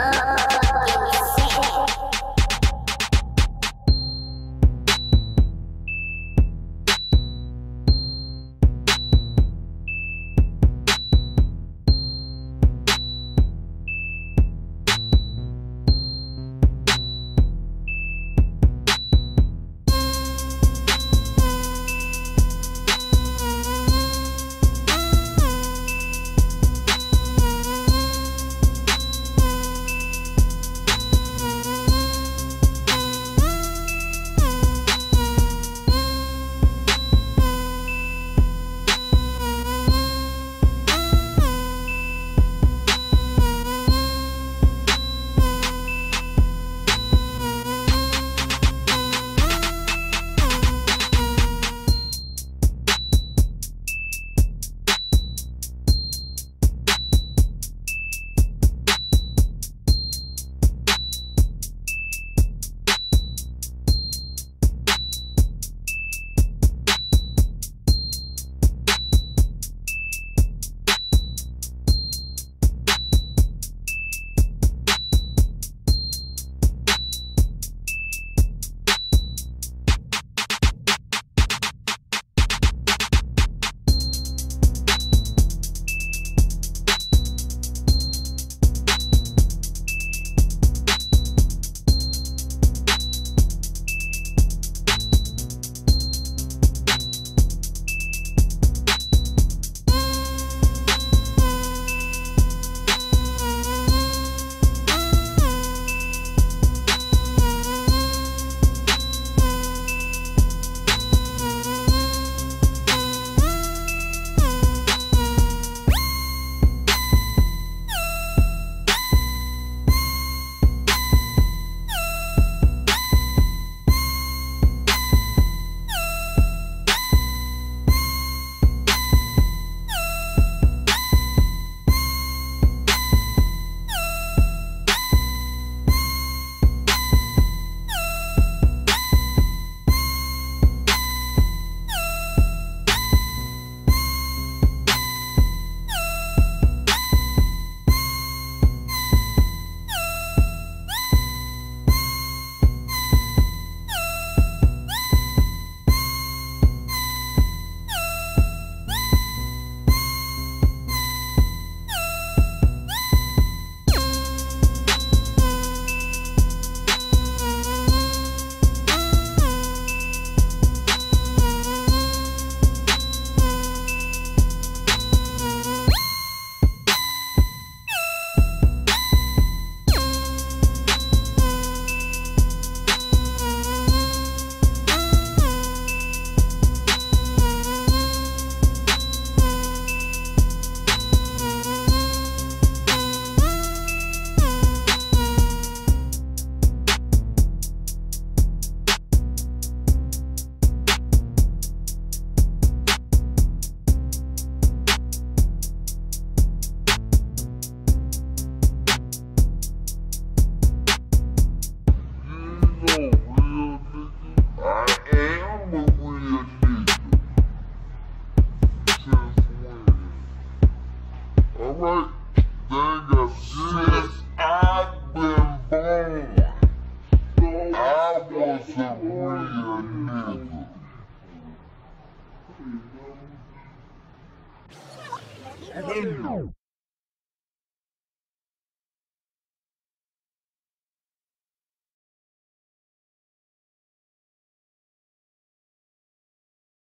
Ah, ah, ah. Nigga.